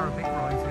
Arabic writing.